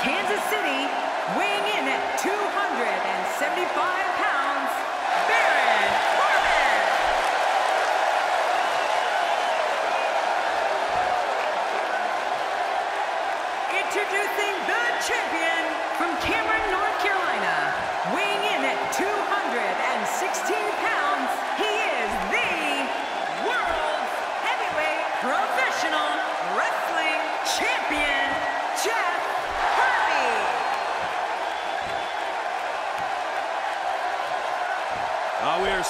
Kansas City, weighing in at 275 pounds, Baron Corbin. Introducing the champion from Cameron, North Carolina, weighing in at 216 pounds, he is the world's heavyweight professional wrestling champion,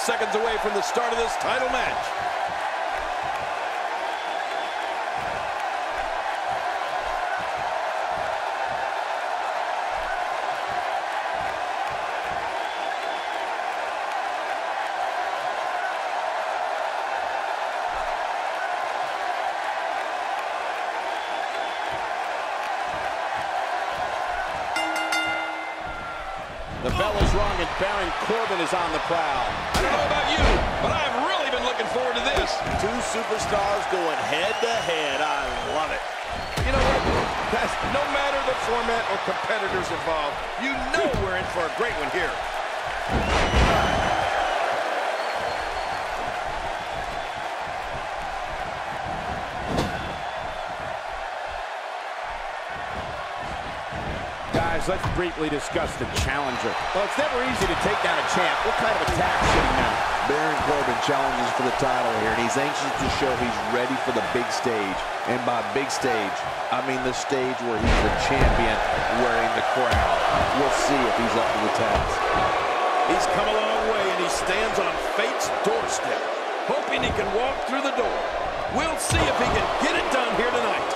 seconds away from the start of this title match. The bell is rung and Baron Corbin is on the prowl. I don't know about you, but I've really been looking forward to this. Two superstars going head to head. I love it. You know what? That's, no matter the format or competitors involved, you know we're in for a great one here. Guys, let's briefly discuss the challenger. Well, it's never easy to take down a champ. What kind of attack should he mount? Baron Corbin challenges for the title here, and he's anxious to show he's ready for the big stage. And by big stage, I mean the stage where he's the champion wearing the crown. We'll see if he's up to the task. He's come a long way, and he stands on fate's doorstep, hoping he can walk through the door. We'll see if he can get it done here tonight.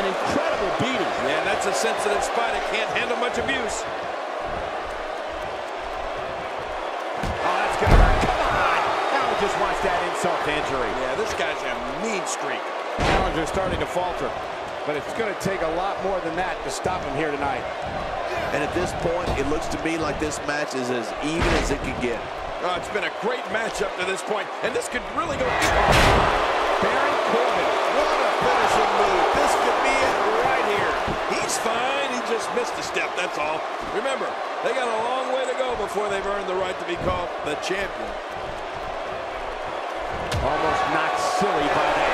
An incredible beating. Yeah, that's a sensitive spot. It can't handle much abuse. Oh, that's gonna hurt. Come on! Now he just wants that insult injury. Yeah, this guy's a mean streak. Challenger's starting to falter, but it's gonna take a lot more than that to stop him here tonight. And at this point, it looks to me like this match is as even as it can get. Oh, it's been a great matchup to this point, and this could really go. Before they've earned the right to be called the champion. Almost knocked silly by that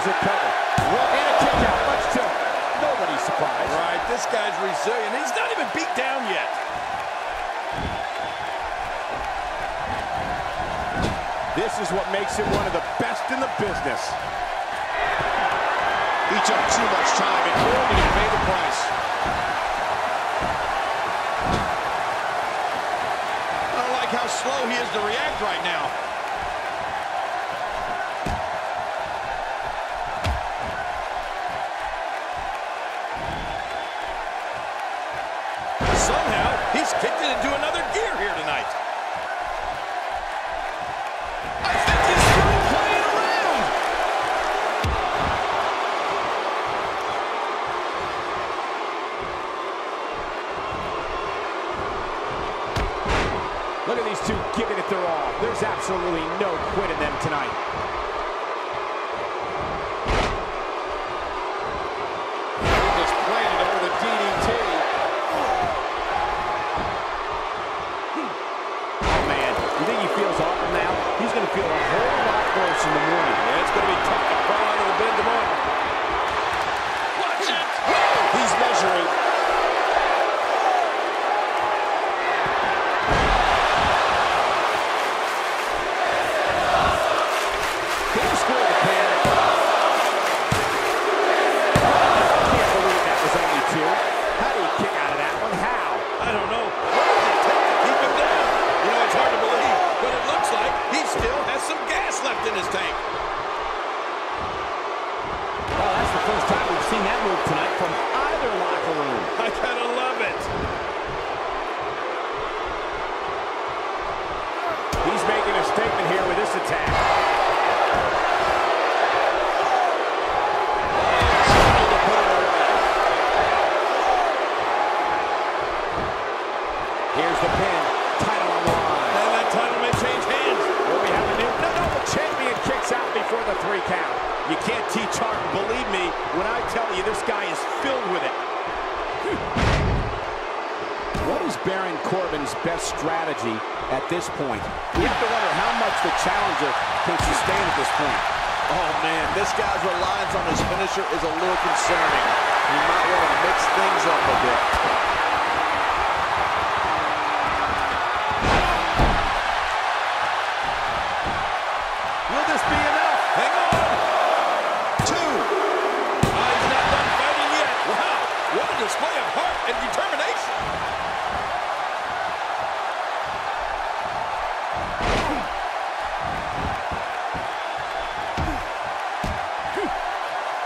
Here's a cover. And a kick out, much to nobody's surprise. Right, this guy's resilient. He's not even beat down yet. This is what makes him one of the best in the business. He took too much time and Corbin to pay the price. I don't like how slow he is to react right now. Into another gear here tonight. Look at these two giving it their all. There's absolutely no quit in them tonight. Before the three count. You can't teach art. Believe me when I tell you this guy is filled with it. What is Baron Corbin's best strategy at this point? You have to wonder how much the challenger can sustain at this point. Oh, man, this guy's reliance on his finisher is a little concerning. He might want to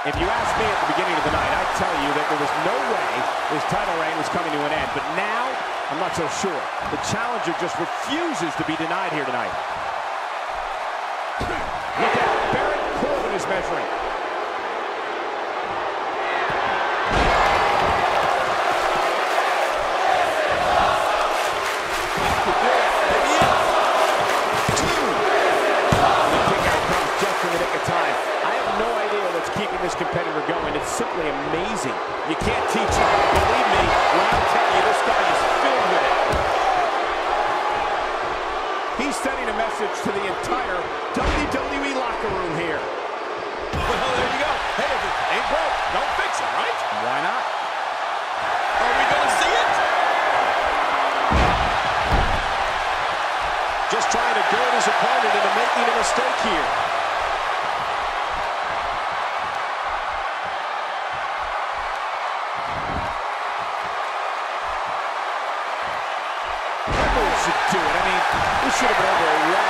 If you asked me at the beginning of the night, I'd tell you that there was no way this title reign was coming to an end. But now, I'm not so sure. The challenger just refuses to be denied here tonight. Look out, Baron Corbin is measuring. Amazing. You can't teach art. Believe me when I tell you this guy is filled with it. He's sending a message to the entire WWE locker room here. Well, there you go. Hey, if it ain't broke, don't fix it, right? Why not? Are we going to see it? Just trying to goad his opponent into making a mistake here. Do it. I mean, this should have been over a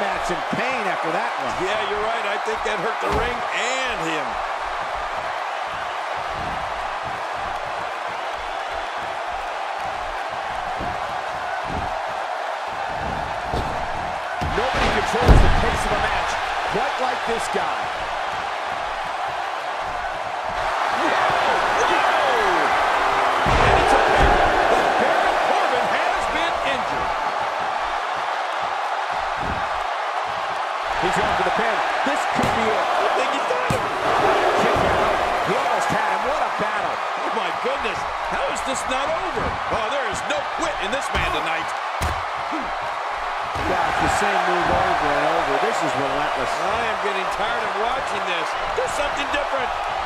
Mat's in pain after that one. Yeah, you're right. I think that hurt the ring and him. Nobody controls the pace of a match quite like this guy. Gosh, the same move over and over. This is relentless. I am getting tired of watching this. Do something different.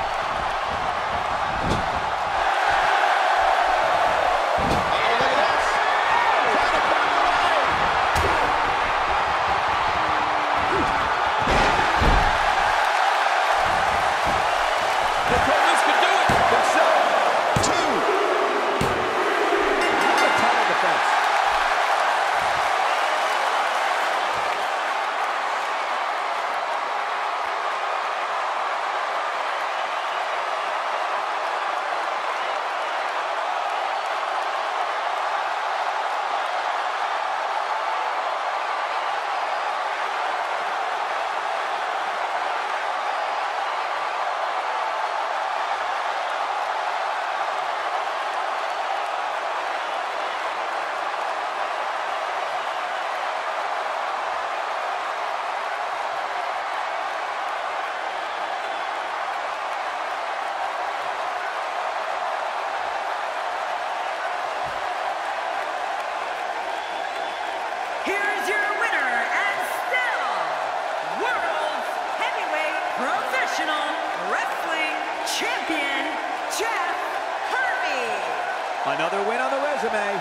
Another win on the resume.